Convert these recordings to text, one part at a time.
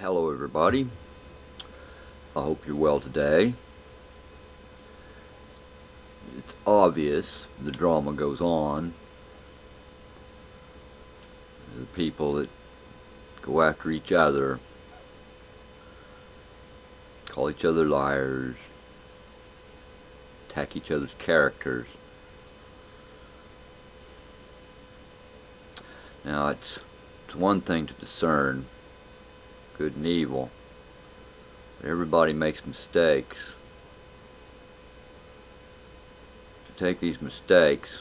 Hello everybody. I hope you're well today. It's obvious the drama goes on. The people that go after each other, call each other liars, attack each other's characters. Now it's, it's one thing to discern good and evil. Everybody makes mistakes. To take these mistakes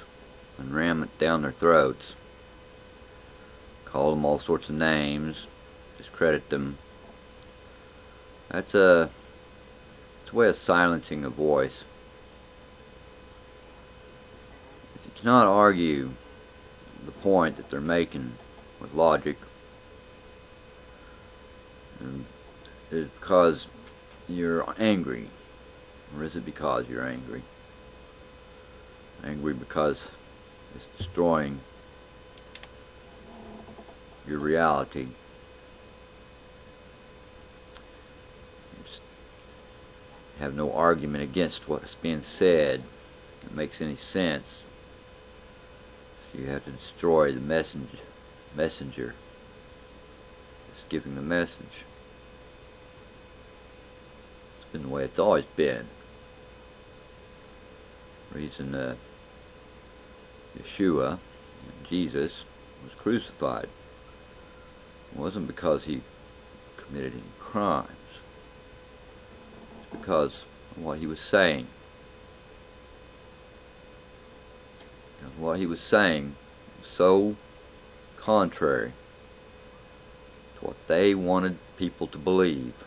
and ram it down their throats, call them all sorts of names, discredit them, that's a, it's a way of silencing a voice. If you cannot argue the point that they're making with logic is it because you're angry? Or is it because you're angry? Angry because it's destroying your reality. Have no argument against what's being said. That makes any sense. So you have to destroy the messenger messenger that's giving the message been the way it's always been. The reason uh, Yeshua, Jesus, was crucified wasn't because he committed any crimes. It's because of what he was saying. And what he was saying was so contrary to what they wanted people to believe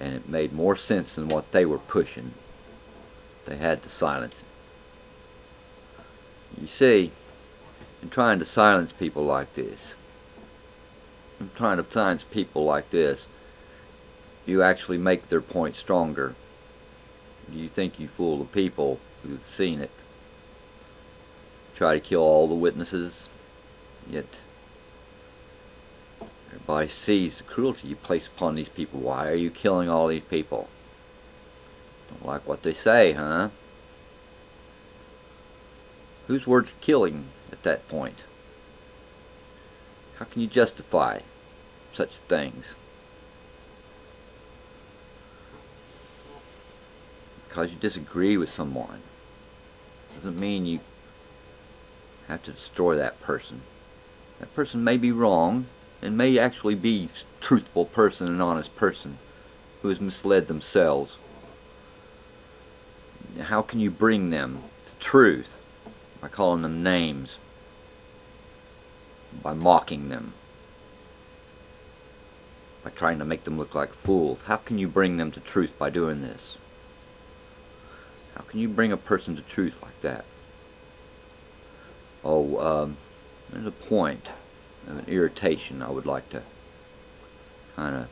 and it made more sense than what they were pushing. They had to silence. You see, in trying to silence people like this, in trying to silence people like this, you actually make their point stronger. Do you think you fool the people who've seen it. Try to kill all the witnesses, yet Everybody sees the cruelty you place upon these people. Why are you killing all these people? Don't like what they say, huh? Who's worth killing at that point? How can you justify such things? Because you disagree with someone doesn't mean you have to destroy that person. That person may be wrong, and may actually be truthful person and honest person who has misled themselves. How can you bring them to truth? By calling them names. By mocking them. By trying to make them look like fools. How can you bring them to truth by doing this? How can you bring a person to truth like that? Oh, um, there's a point of an irritation I would like to kind of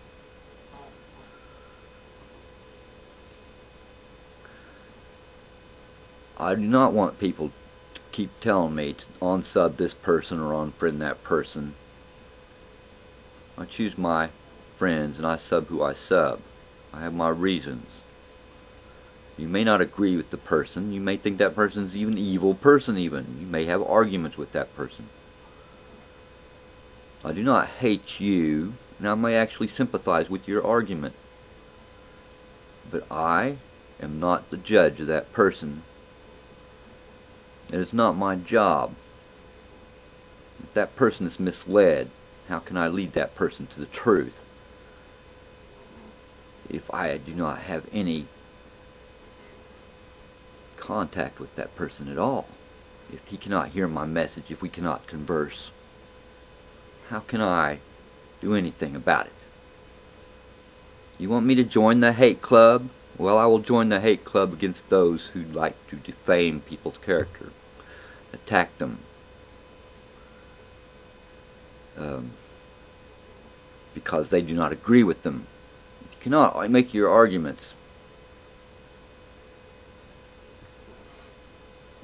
I do not want people to keep telling me to unsub this person or unfriend that person. I choose my friends and I sub who I sub. I have my reasons. You may not agree with the person. You may think that person's even evil person even. You may have arguments with that person. I do not hate you, and I may actually sympathize with your argument. But I am not the judge of that person. It is not my job. If that person is misled, how can I lead that person to the truth? If I do not have any contact with that person at all. If he cannot hear my message, if we cannot converse how can I do anything about it? You want me to join the hate club? Well, I will join the hate club against those who like to defame people's character, attack them, um, because they do not agree with them. You cannot make your arguments.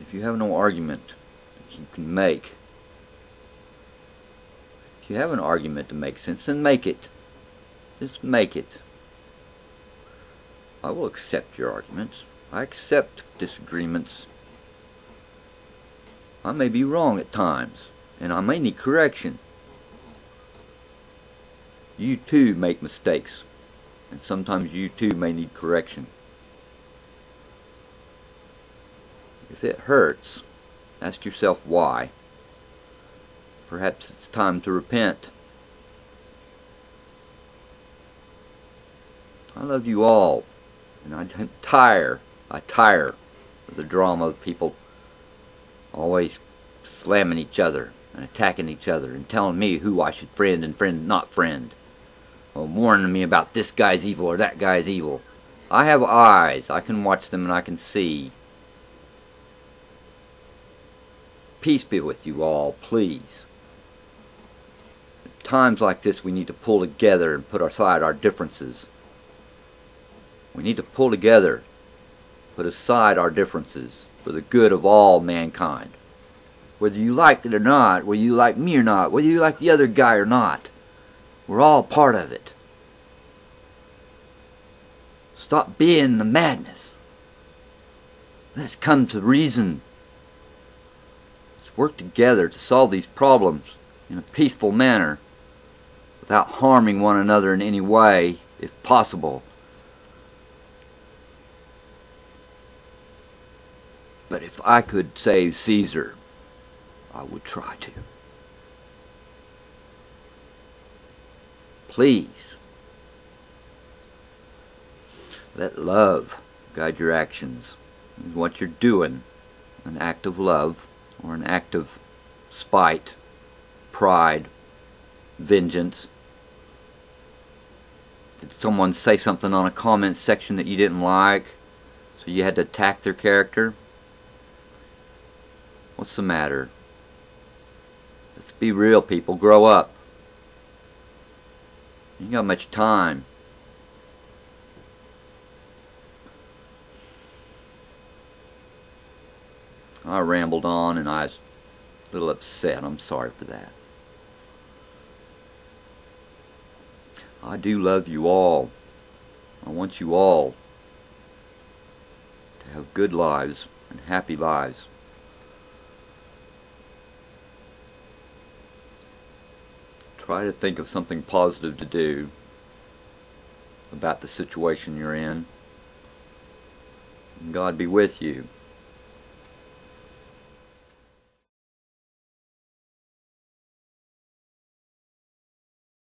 If you have no argument that you can make, you have an argument to make sense, then make it. Just make it. I will accept your arguments. I accept disagreements. I may be wrong at times, and I may need correction. You too make mistakes, and sometimes you too may need correction. If it hurts, ask yourself why. Perhaps it's time to repent. I love you all, and I tire, I tire of the drama of people always slamming each other and attacking each other and telling me who I should friend and friend not friend. Or warning me about this guy's evil or that guy's evil. I have eyes. I can watch them and I can see. Peace be with you all, please. Times like this, we need to pull together and put aside our differences. We need to pull together, put aside our differences for the good of all mankind. Whether you like it or not, whether you like me or not, whether you like the other guy or not, we're all part of it. Stop being the madness. Let's come to reason Let's work together to solve these problems in a peaceful manner without harming one another in any way, if possible. But if I could save Caesar, I would try to. Please, let love guide your actions. What you're doing, an act of love, or an act of spite, pride, vengeance? Someone say something on a comment section that you didn't like, so you had to attack their character? What's the matter? Let's be real, people. Grow up. You got much time. I rambled on and I was a little upset. I'm sorry for that. I do love you all. I want you all to have good lives and happy lives. Try to think of something positive to do about the situation you're in. God be with you.